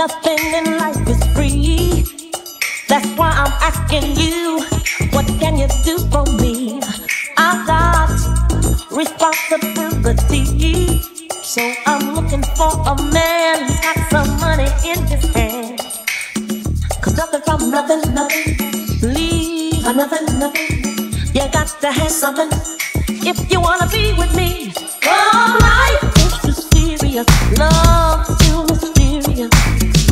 Nothing in life is free. That's why I'm asking you, what can you do for me? I've got responsibility. So I'm looking for a man who's got some money in his hand. Cause nothing from nothing, nothing leaves nothing, nothing. You got to have something if you wanna be with me. Oh, life is too serious, love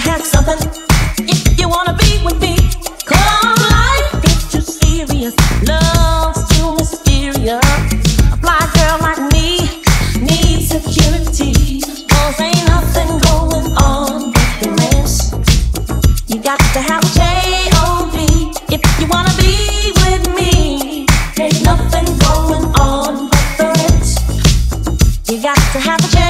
have something if you wanna be with me. Come life too serious, love's too mysterious. A girl like me needs security. Cause ain't nothing going on but the. You got to have J-O-B if you wanna be with me. Ain't nothing going on but the. You got to have a.